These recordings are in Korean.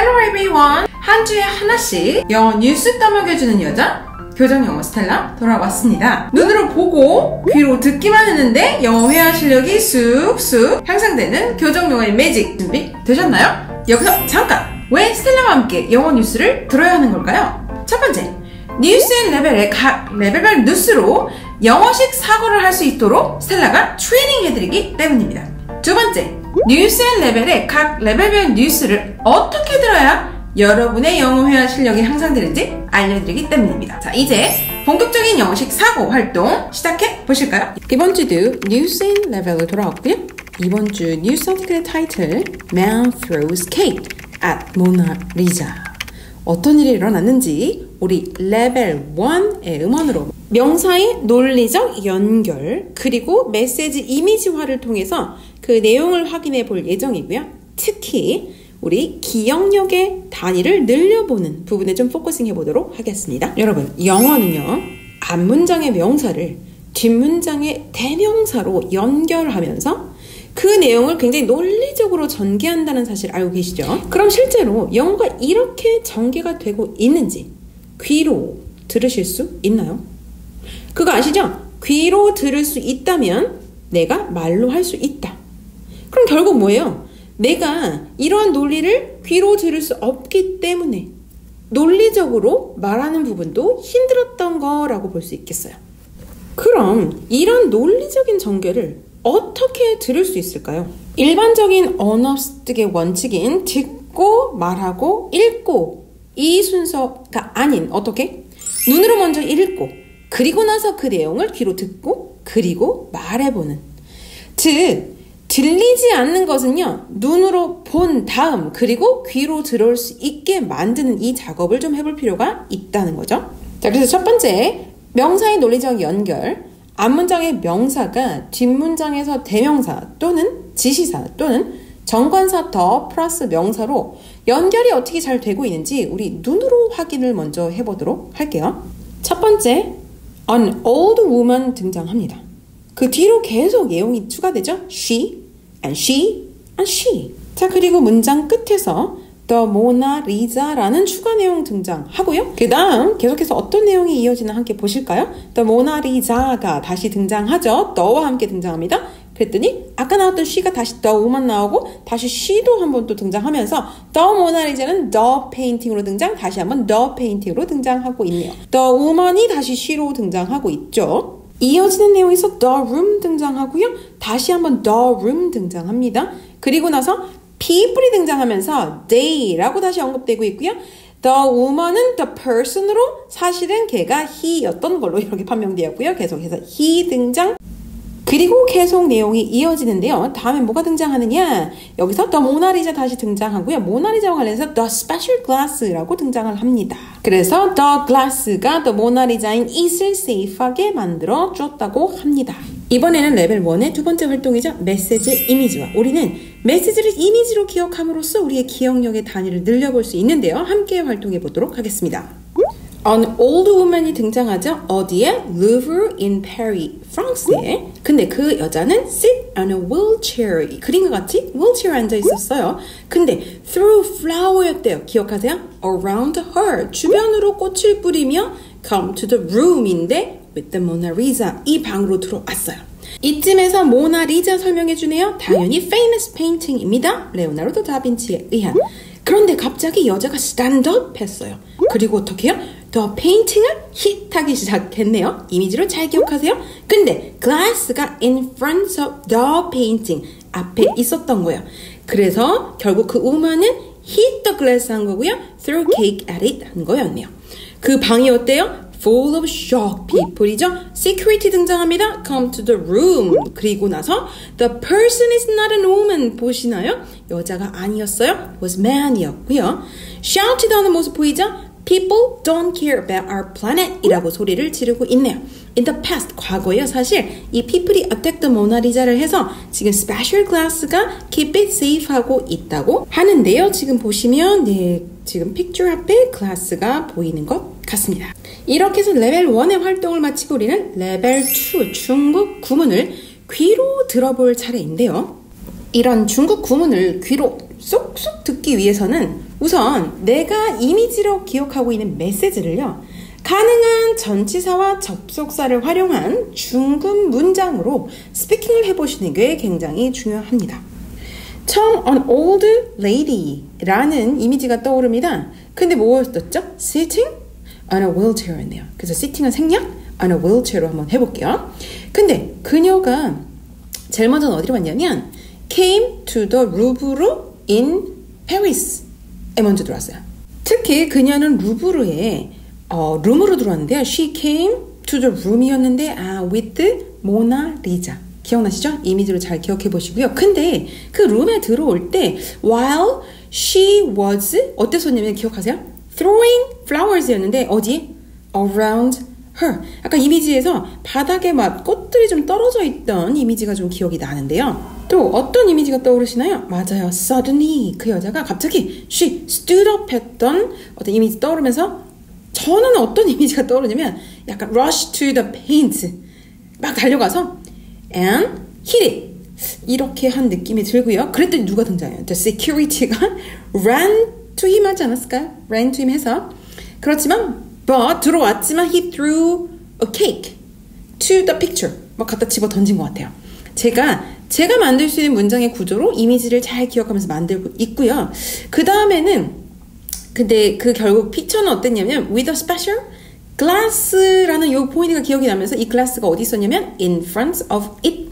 Hello everyone! 한 주에 하나씩 영어 뉴스 떠먹여주는 여자 교정 영어 스텔라 돌아왔습니다. 눈으로 보고 귀로 듣기만 했는데 영어 회화 실력이 쑥쑥 향상되는 교정 영어의 매직 준비 되셨나요? 여기서 잠깐! 왜 스텔라와 함께 영어 뉴스를 들어야 하는 걸까요? 첫 번째, News in Levels의 각 레벨별 뉴스로 영어식 사고를 할 수 있도록 스텔라가 트레이닝 해드리기 때문입니다. 두 번째, News in Levels의 각 레벨별 뉴스를 어떻게 들어야 여러분의 영어 회화 실력이 향상되는지 알려드리기 때문입니다. 자, 이제 본격적인 영어식 사고 활동 시작해 보실까요? 이번 주도 News in Levels로 돌아왔고요. 이번 주 뉴스 article의 타이틀 Man throws cake at Mona Lisa 어떤 일이 일어났는지 우리 레벨 1의 음원으로 명사의 논리적 연결 그리고 메시지 이미지화를 통해서 그 내용을 확인해 볼 예정이고요. 특히 우리 기억력의 단위를 늘려보는 부분에 좀 focusing 해보도록 하겠습니다. 여러분, 영어는요, 앞문장의 명사를 뒷문장의 대명사로 연결하면서 그 내용을 굉장히 논리적으로 전개한다는 사실 알고 계시죠? 그럼 실제로 영어가 이렇게 전개가 되고 있는지 귀로 들으실 수 있나요? 그거 아시죠? 귀로 들을 수 있다면 내가 말로 할 수 있다. 그럼 결국 뭐예요? 내가 이러한 논리를 귀로 들을 수 없기 때문에 논리적으로 말하는 부분도 힘들었던 거라고 볼 수 있겠어요. 그럼 이런 논리적인 전개를 어떻게 들을 수 있을까요? 일반적인 언어 습득의 원칙인 듣고 말하고 읽고 이 순서가 아닌 어떻게? 눈으로 먼저 읽고 그리고 나서 그 내용을 귀로 듣고 그리고 말해보는 즉 들리지 않는 것은요, 눈으로 본 다음, 그리고 귀로 들어올 수 있게 만드는 이 작업을 좀 해볼 필요가 있다는 거죠. 자, 그래서 첫 번째, 명사의 논리적 연결. 앞문장의 명사가 뒷문장에서 대명사 또는 지시사 또는 정관사 더 플러스 명사로 연결이 어떻게 잘 되고 있는지 우리 눈으로 확인을 먼저 해보도록 할게요. 첫 번째, an old woman 등장합니다. 그 뒤로 계속 내용이 추가되죠. She and she and she. 자 그리고 문장 끝에서 The Mona Lisa라는 추가 내용 등장하고요. 그 다음 계속해서 어떤 내용이 이어지나 함께 보실까요? The Mona Lisa가 다시 등장하죠. 더와 함께 등장합니다. 그랬더니 아까 나왔던 she가 다시 the만 나오고 다시 she도 한 번 또 등장하면서 Mona Lisa는 the painting으로 등장 다시 한번 the painting으로 등장하고 있네요. the woman이 다시 she로 등장하고 있죠. 이어지는 내용에서 the room 등장하고요. 다시 한번 the room 등장합니다. 그리고 나서 people이 등장하면서 they라고 다시 언급되고 있고요. The woman은 the person으로 사실은 걔가 he였던 걸로 이렇게 판명되었고요. 계속해서 he 등장. 그리고 계속 내용이 이어지는데요. 다음에 뭐가 등장하느냐? 여기서 Mona Lisa 다시 등장하고요. 모나리자와 관련해서 The Special Glass라고 등장을 합니다. 그래서 Glass가 The Mona Lisa인 it을 세이프하게 만들어 줬다고 합니다. 이번에는 레벨 1의 두 번째 활동이죠. 메시지 이미지화. 우리는 메시지를 이미지로 기억함으로써 우리의 기억력의 단위를 늘려볼 수 있는데요. 함께 활동해 보도록 하겠습니다. An old woman이 등장하죠. 어디에? Louvre in Paris, 프랑스에. 근데 그 여자는 sit on a wheelchair. 그림과 같이 wheelchair 앉아 있었어요. 근데 threw flower였대요. 기억하세요? Around her. 주변으로 꽃을 뿌리며 come to the room인데 with the Mona Lisa. 이 방으로 들어왔어요. 이쯤에서 모나리자 설명해 주네요. 당연히 famous painting입니다. 레오나르도 다빈치에 의한. 그런데 갑자기 여자가 stand up 했어요. 그리고 어떻게 해요? the painting을 hit하기 시작했네요. 이미지로 잘 기억하세요. 근데 glass가 in front of the painting 앞에 있었던 거예요. 그래서 결국 그 woman은 hit the glass 한 거고요. throw cake at it 한 거였네요. 그 방이 어때요? Full of shock people이죠. security 등장합니다. come to the room. 그리고 나서 the person is not an woman 보시나요? 여자가 아니었어요. was man이었고요. shouted 하는 모습 보이죠? People don't care about our planet 이라고 소리를 지르고 있네요. In the past, 과거에요. 사실 이 people이 attack the Mona Lisa를 해서 지금 special glass가 keep it safe 하고 있다고 하는데요. 지금 보시면 네, 지금 picture 앞에 glass가 보이는 것 같습니다. 이렇게 해서 레벨 1의 활동을 마치고 우리는 레벨 2 중급 구문을 귀로 들어볼 차례인데요. 이런 중급 구문을 귀로 쏙쏙 듣기 위해서는 우선 내가 이미지로 기억하고 있는 메시지를요. 가능한 전치사와 접속사를 활용한 중급 문장으로 스피킹을 해보시는 게 굉장히 중요합니다. 처음 an old lady라는 이미지가 떠오릅니다. 근데 뭐였었죠? sitting on a wheelchair였네요. 그래서 sitting은 생략, on a wheelchair로 한번 해볼게요. 근데 그녀가 제일 먼저 어디로 왔냐면 came to the Louvre in Paris에 먼저 들어왔어요. 특히 그녀는 루브르에 어, 룸으로 들어왔는데요. She came to the room이었는데 아 with Mona Lisa 기억나시죠? 이미지로 잘 기억해 보시고요. 근데 그 룸에 들어올 때 while she was 어땠었냐면 기억하세요? Throwing flowers였는데 어디? around her. 아까 이미지에서 바닥에 막 꽃들이 좀 떨어져 있던 이미지가 좀 기억이 나는데요. 또 어떤 이미지가 떠오르시나요? 맞아요. suddenly 그 여자가 갑자기 she stood up 했던 어떤 이미지 떠오르면서 저는 어떤 이미지가 떠오르냐면 약간 rush to the paint 막 달려가서 and hit it 이렇게 한 느낌이 들고요. 그랬더니 누가 등장해요? The security가 ran to him 하지 않았을까요? ran to him 해서 그렇지만 but 들어왔지만 he threw a cake to the picture 막 갖다 집어 던진 것 같아요. 제가 제가 만들 수 있는 문장의 구조로 이미지를 잘 기억하면서 만들고 있고요. 그 다음에는 근데 그 결국 피처는 어땠냐면 with a special glass라는 요 포인트가 기억이 나면서 이 glass가 어디 있었냐면 in front of it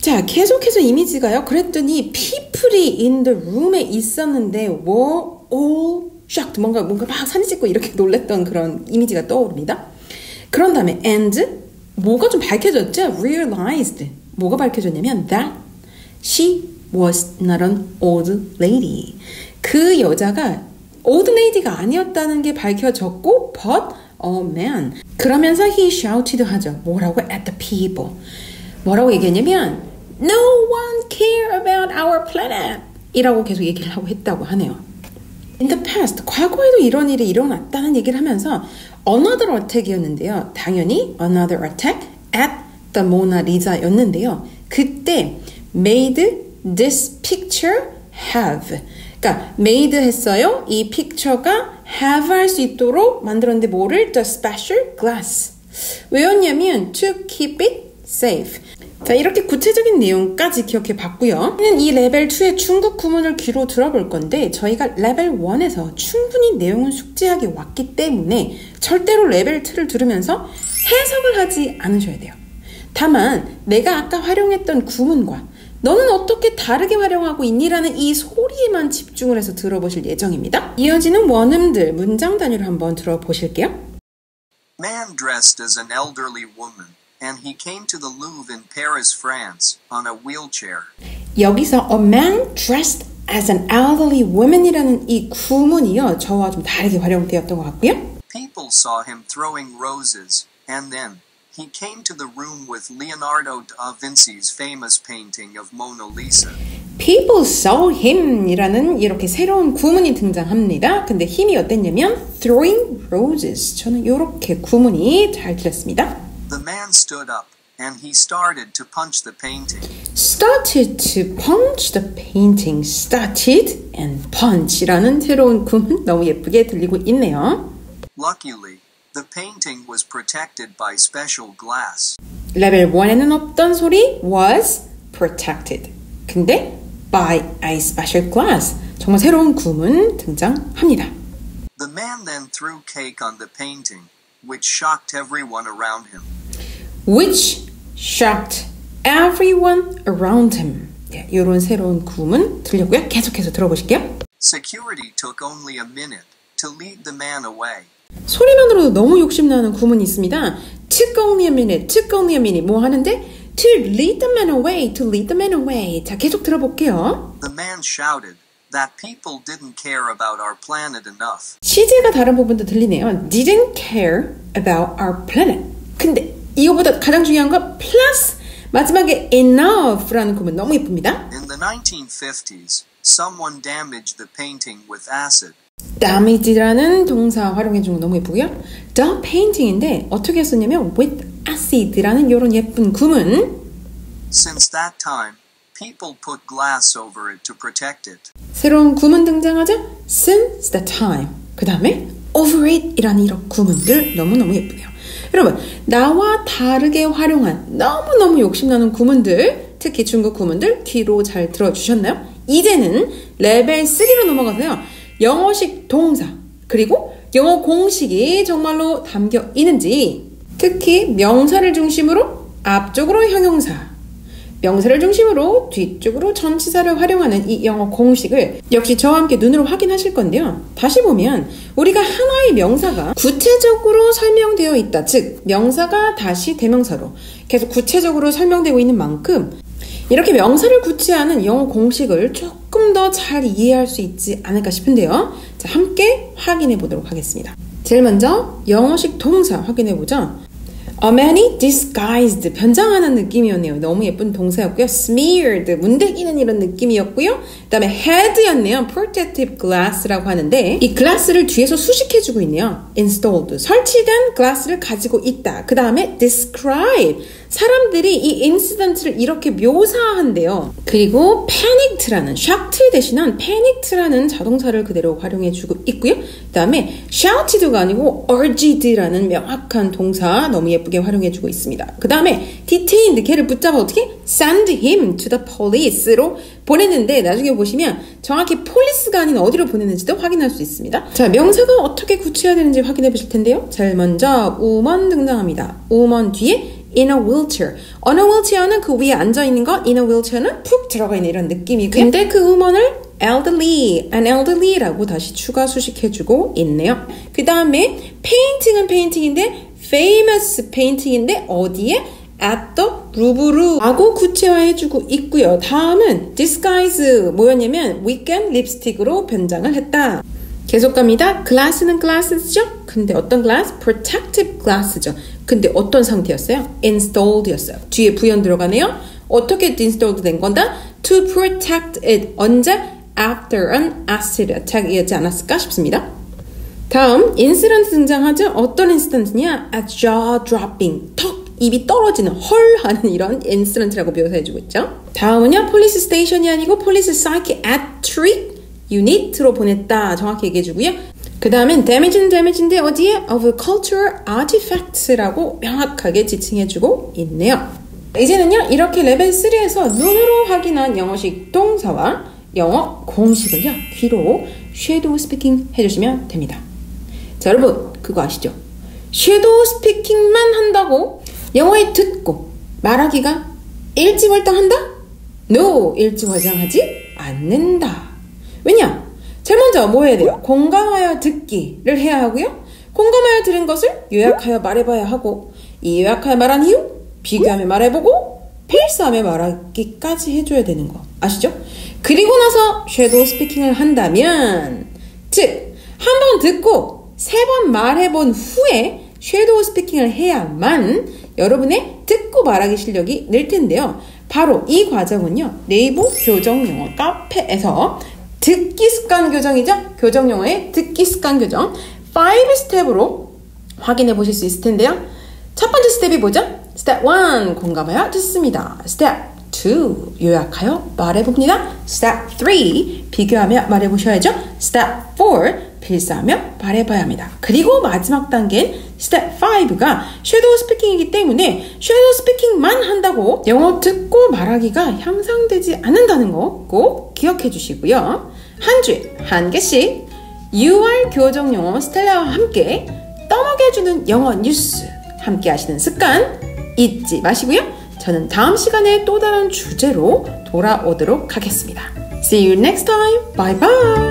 자 계속해서 이미지가요 그랬더니 people이 in the room에 있었는데 were all shocked 뭔가 뭔가 막 사진 찍고 이렇게 놀랬던 그런 이미지가 떠오릅니다 그런 다음에 and 뭐가 좀 밝혀졌죠 realized 뭐가 밝혀졌냐면 that she was not an old lady 그 여자가 old lady가 아니었다는 게 밝혀졌고 but a man 그러면서 he shouted 하죠 뭐라고 at the people 뭐라고 얘기했냐면 no one care about our planet 이라고 계속 얘기를 하고 했다고 하네요 in the past 과거에도 이런 일이 일어났다는 얘기를 하면서 another attack이었는데요 당연히 another attack at the Mona Lisa였는데요 그때 made this picture have 그러니까 made 했어요. 이 picture가 have 할 수 있도록 만들었는데 뭐를? The special glass. 왜였냐면 to keep it safe. 자, 이렇게 구체적인 내용까지 기억해 봤고요. 이 레벨 2의 중급 구문을 귀로 들어볼 건데 저희가 레벨 1에서 충분히 내용을 숙지하고 왔기 때문에 절대로 레벨 2를 들으면서 해석을 하지 않으셔야 돼요. 다만 내가 아까 활용했던 구문과 너는 어떻게 다르게 활용하고 있니라는 이 소리에만 집중을 해서 들어보실 예정입니다. 이어지는 원음들 문장 단위로 한번 들어보실게요. Man dressed as an elderly woman, and he came to the Louvre in Paris, France, on a wheelchair. 여기서 a man dressed as an elderly woman이라는 이 구문이요. 저와 좀 다르게 활용되었던 것 같고요. People saw him throwing roses, and then he came to the room with Leonardo da Vinci's famous painting of Mona Lisa. People saw him이라는 이렇게 새로운 구문이 등장합니다. 근데 힘이 어땠냐면 throwing roses. 저는 이렇게 구문이 잘 들렸습니다. The man stood up, and he started to punch the painting. started to punch the painting. started and punch라는 새로운 구문 너무 예쁘게 들리고 있네요. Luckily, the painting was protected by special glass. 레벨 1에는 없던 소리 was protected. 근데 by a special glass. 정말 새로운 구문 등장합니다. The man then threw cake on the painting, which shocked everyone around him. Which shocked everyone around him. 네, 이런 새로운 구문 들렸고요. 계속해서 들어보실게요. Security took only a minute to lead the man away. 소리만으로도 너무 욕심나는 구문이 있습니다. took only a minute, took only a minute 뭐 하는데 to lead the man away, to lead the man away. 자, 계속 들어볼게요. The man shouted that people didn't care about our planet enough. 시제가 다른 부분도 들리네요. didn't care about our planet. 근데 이거보다 가장 중요한 건 plus 마지막에 enough라는 구문 너무 예쁩니다. In the 1950s, someone damaged the painting with acid. damage라는 동사 활용해 준 거 너무 예쁘고요. The painting인데 어떻게 썼냐면 with acid라는 이런 예쁜 구문. Since that time, people put glass over it to protect it. 새로운 구문 등장하죠? since the time. 그 다음에 over it 이라는 이런 구문들 너무너무 예쁘네요. 여러분, 나와 다르게 활용한 너무너무 욕심나는 구문들, 특히 중국 구문들 귀로 잘 들어주셨나요? 이제는 레벨 3로 넘어가서요. 영어식 동사, 그리고 영어 공식이 정말로 담겨 있는지, 특히 명사를 중심으로 앞쪽으로 형용사, 명사를 중심으로 뒤쪽으로 전치사를 활용하는 이 영어 공식을 역시 저와 함께 눈으로 확인하실 건데요. 다시 보면 우리가 하나의 명사가 구체적으로 설명되어 있다. 즉, 명사가 다시 대명사로 계속 구체적으로 설명되고 있는 만큼 이렇게 명사를 구체하는 영어 공식을 조금 더 잘 이해할 수 있지 않을까 싶은데요. 자, 함께 확인해 보도록 하겠습니다. 제일 먼저 영어식 동사 확인해 보죠. Many disguised 변장하는 느낌이었네요. 너무 예쁜 동사였고요. smeared 문대기는 이런 느낌이었고요. 그다음에 had였네요. protective glass라고 하는데 이 glass를 뒤에서 수식해주고 있네요. installed 설치된 glass를 가지고 있다. 그 다음에 describe 사람들이 이 인시던트를 이렇게 묘사한대요. 그리고 panicked라는 shocked 대신한 panicked라는 자동사를 그대로 활용해주고 있고요. 그 다음에 shouted가 아니고 urged라는 명확한 동사 너무 예쁘게 활용해주고 있습니다. 그 다음에 detained 걔를 붙잡아 어떻게 send him to the police로 보냈는데 나중에 보시면 정확히 폴리스가 아닌 어디로 보냈는지도 확인할 수 있습니다. 자 명사가 어떻게 구체해야 되는지 확인해 보실 텐데요. 제일 먼저 woman 등장합니다. woman 뒤에 in a wheelchair. on a wheelchair는 그 위에 앉아 있는 거, in a wheelchair는 푹 들어가 있는 이런 느낌이고요. 근데 그 woman을 elderly, an elderly라고 다시 추가 수식해주고 있네요. 그 다음에 painting은 painting인데 famous painting인데 어디에? at the Louvre라고 구체화해주고 있고요. 다음은 disguise 뭐였냐면 weekend lipstick으로 변장을 했다. 계속 갑니다. glass는 glass죠? 근데 어떤 glass? protective glass죠. 근데 어떤 상태였어요? installed였어요. 뒤에 부연 들어가네요. 어떻게 installed 된 거다? to protect it. 언제? after an acid attack이었지 않았을까 싶습니다. 다음 incident 등장하죠. 어떤 incident냐? a jaw dropping. 턱 입이 떨어지는 헐 하는 이런 incident라고 묘사해주고 있죠. 다음은요. police station이 아니고 police psychiatric unit으로 보냈다. 정확히 얘기해주고요. 그 다음엔 damage는 damage인데 어디에? of cultural artifacts라고 명확하게 지칭해주고 있네요. 이제는요. 이렇게 레벨 3에서 눈으로 확인한 영어식 사고와 영어 공식을요. 귀로 shadow speaking 해주시면 됩니다. 자 여러분 그거 아시죠? shadow speaking만 한다고 영어에 듣고 말하기가 일취월장한다? No! 일취월장하지 않는다. 왜냐? 제일 먼저 뭐 해야 돼요? 공감하여 듣기를 해야 하고요. 공감하여 들은 것을 요약하여 말해봐야 하고 이 요약하여 말한 이후 비교하며 말해보고 필사하며 말하기까지 해줘야 되는 거 아시죠? 그리고 나서 섀도우 스피킹을 한다면 즉 한 번 듣고 세 번 말해본 후에 섀도우 스피킹을 해야만 여러분의 듣고 말하기 실력이 늘 텐데요. 바로 이 과정은요. 네이버 교정 영어 카페에서 듣기 습관 교정이죠. 교정 영어의 듣기 습관 교정 5 스텝으로 확인해 보실 수 있을 텐데요. 첫 번째 스텝이 뭐죠? 스텝 1 공감하여 듣습니다. 스텝 2 요약하여 말해봅니다. 스텝 3 비교하며 말해보셔야죠. 스텝 4 필사하며 말해봐야 합니다. 그리고 마지막 단계인 스텝 5가 shadow speaking이기 때문에 shadow speaking만 한다고 영어 듣고 말하기가 향상되지 않는다는 거 꼭 기억해 주시고요. 한 주에 한 개씩 6월 교정 영어 스텔라와 함께 떠먹여주는 영어 뉴스 함께 하시는 습관 잊지 마시고요. 저는 다음 시간에 또 다른 주제로 돌아오도록 하겠습니다. See you next time. Bye bye.